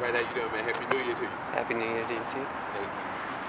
right now, you doing, man? Happy New Year to you. Happy New Year to you too. Thank you.